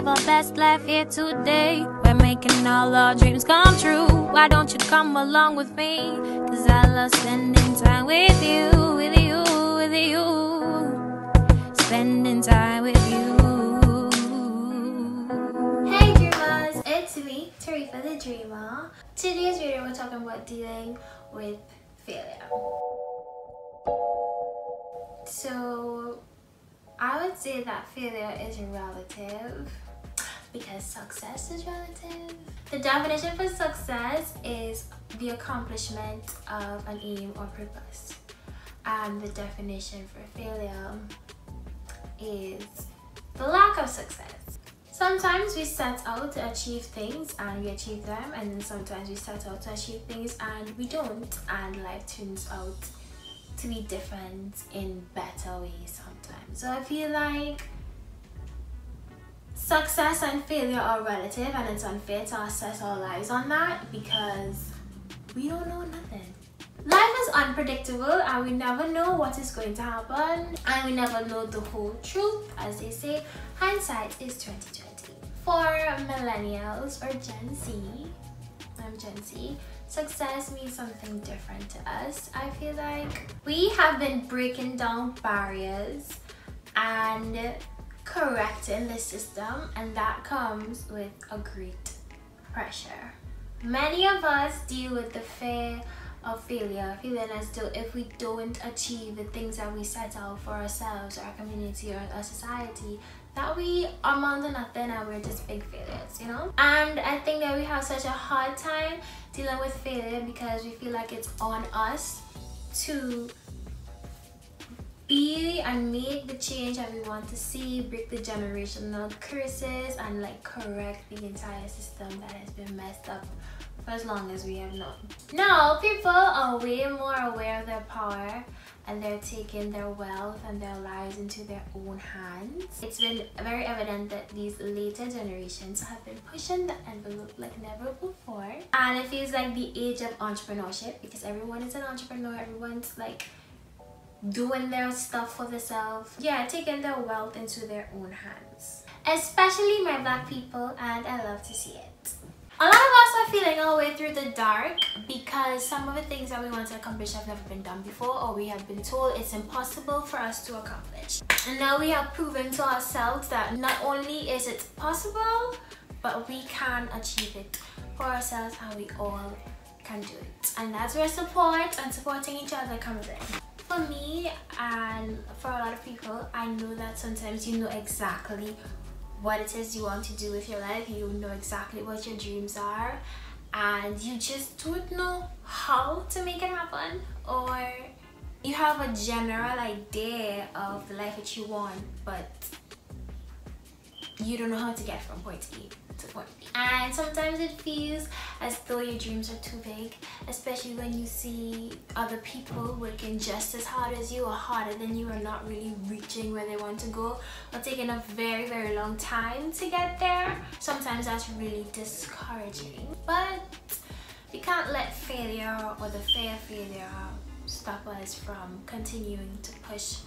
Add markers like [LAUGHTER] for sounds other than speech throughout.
live our best life here today. We're making all our dreams come true. Why don't you come along with me? Cause I love spending time with you, with you, with you. Spending time with you. Hey dreamers, it's me, Tahrifa the Dreamer. Today's video we're talking about dealing with failure. So I would say that failure is relative because success is relative. The definition for success is the accomplishment of an aim or purpose. And the definition for failure is the lack of success. Sometimes we set out to achieve things and we achieve them and sometimes we set out to achieve things and we don't and life turns out to be different in better ways sometimes. So I feel like success and failure are relative and it's unfair to assess our lives on that because we don't know nothing. Life is unpredictable and we never know what is going to happen and we never know the whole truth. As they say, hindsight is 2020. For millennials or Gen Z, I'm Gen Z, success means something different to us. I feel like we have been breaking down barriers and correcting the system and that comes with a great pressure. Many of us deal with the fear of failure, feeling as though if we don't achieve the things that we set out for ourselves, our community, or our society, that we amount to nothing and we're just big failures, you know? And I think that we have such a hard time dealing with failure because we feel like it's on us to be and make the change that we want to see, break the generational curses and like correct the entire system that has been messed up for as long as we have known. Now, people are way more aware of their power and they're taking their wealth and their lives into their own hands. It's been very evident that these later generations have been pushing the envelope like never before. And it feels like the age of entrepreneurship because everyone is an entrepreneur, everyone's like doing their stuff for themselves. Yeah, taking their wealth into their own hands. Especially my black people and I love to see it. A lot of us are feeling our way through the dark because some of the things that we want to accomplish have never been done before or we have been told it's impossible for us to accomplish. And now we have proven to ourselves that not only is it possible, but we can achieve it for ourselves and we all can do it. And that's where support and supporting each other comes in. For me and for a lot of people, I know that sometimes you know exactly what it is you want to do with your life. You know exactly what your dreams are. And you just don't know how to make it happen or you have a general idea of the life that you want but you don't know how to get from point A to B. And sometimes it feels as though your dreams are too big, especially when you see other people working just as hard as you or harder than you are not really reaching where they want to go or taking a very, very long time to get there. Sometimes that's really discouraging. But we can't let failure or the fear of failure stop us from continuing to push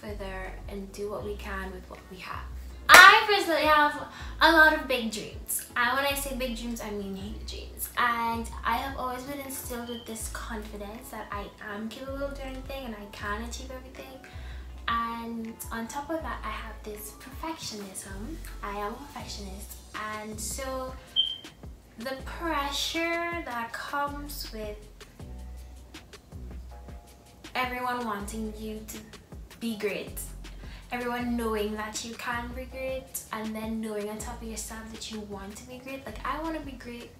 further and do what we can with what we have. I personally have a lot of big dreams. And when I say big dreams, I mean huge dreams. And I have always been instilled with this confidence that I am capable of doing anything and I can achieve everything. And on top of that, I have this perfectionism. I am a perfectionist. And so the pressure that comes with everyone wanting you to be great everyone knowing that you can be great and then knowing on top of yourself that you want to be great. Like I want to be great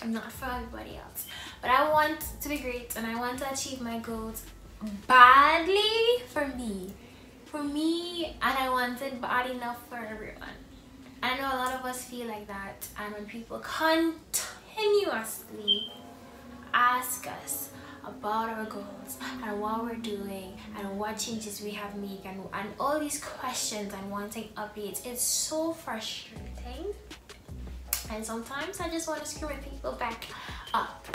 I'm not for everybody else but I want to be great and I want to achieve my goals badly for me for me and I want it bad enough for everyone. I know a lot of us feel like that and when people continuously ask us about our goals and what we're doing and what changes we have made and, and all these questions and wanting updates. It's so frustrating. And sometimes I just want to scream at people back up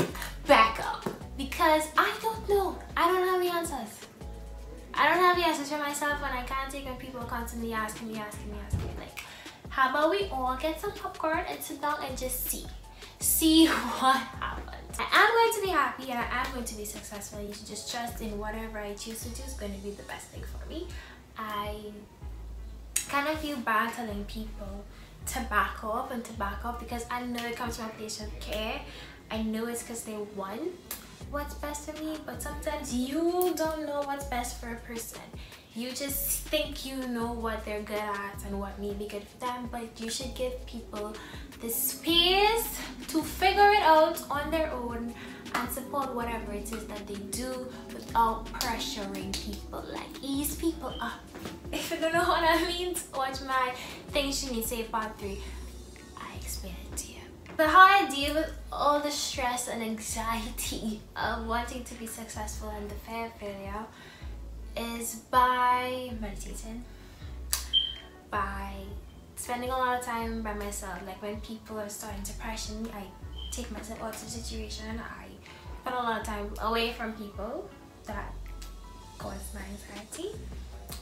back up. Because I don't know. I don't have the answers. I don't have the answers for myself and I can't take when people constantly asking me asking me asking me. Like how about we all get some popcorn and sit down and just see. See [LAUGHS] what happens happy and i am going to be successful you should just trust in whatever i choose to do is going to be the best thing for me. I kind of feel bad telling people to back up and to back up because i know it comes from a place of care. I know it's because they want what's best for me but sometimes you don't know what's best for a person. You just think you know what they're good at and what may be good for them but you should give people the space to figure it out on their own and support whatever it is that they do without pressuring people like ease people up [LAUGHS] if you don't know what i mean watch my things you need say part three i explain it to you but how I deal with all the stress and anxiety [LAUGHS] of wanting to be successful and the fear of failure is by meditating, by spending a lot of time by myself. Like when people are starting to pressure me, I take myself out of the situation. I spend a lot of time away from people that cause my anxiety.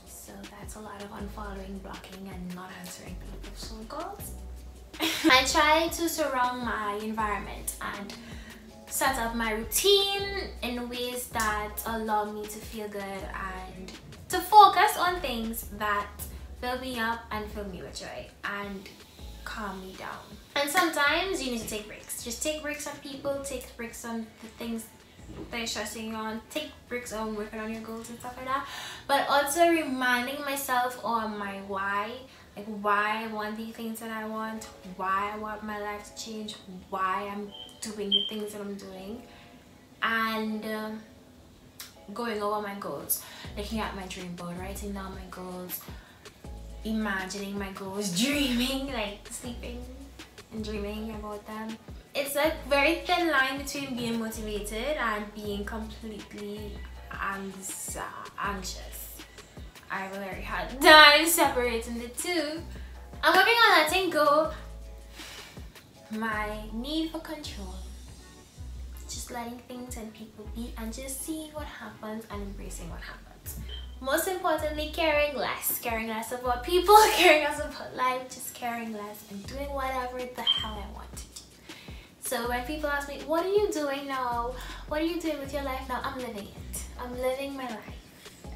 So that's a lot of unfollowing, blocking, and not answering people's phone calls. [LAUGHS] I try to surround my environment and set up my routine in ways that allow me to feel good and to focus on things that fill me up and fill me with joy and calm me down. And sometimes you need to take breaks. Just take breaks on people, take breaks on the things that you're stressing on, take breaks on working on your goals and stuff like that. But also reminding myself on my why like why I want the things that I want, why I want my life to change, why I'm doing the things that I'm doing, and uh, going over my goals, looking at my dream board, writing down my goals, imagining my goals, [LAUGHS] dreaming, like sleeping and dreaming about them. It's a very thin line between being motivated and being completely anxious. I have a very hard [LAUGHS] time separating the two. I'm working on letting go my need for control. Just letting things and people be and just seeing what happens and embracing what happens. Most importantly, caring less. Caring less about people, [LAUGHS] caring less about life, just caring less and doing whatever the hell I want to do. So when people ask me, what are you doing now? What are you doing with your life now? I'm living it. I'm living my life.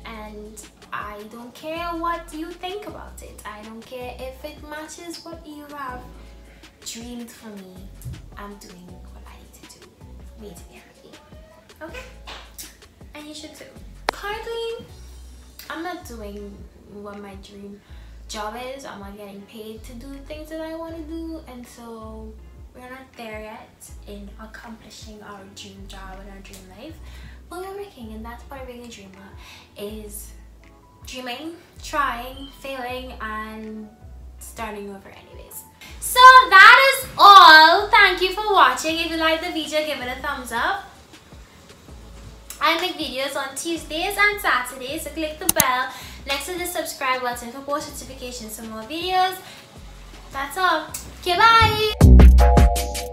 And I don't care what you think about it. I don't care if it matches what you have dreamed for me. I'm doing what I need to do for me to be happy. Okay? And you should too. Currently, I'm not doing what my dream job is. I'm not getting paid to do the things that I want to do. And so we're not there yet in accomplishing our dream job and our dream life. But we're working and that's what I really dream of is dreaming, trying, failing, and starting over anyways. So that is all. Thank you for watching. If you like the video, give it a thumbs up. I make videos on Tuesdays and Saturdays, so click the bell next to the subscribe button for post notifications for more videos. That's all. Okay, bye!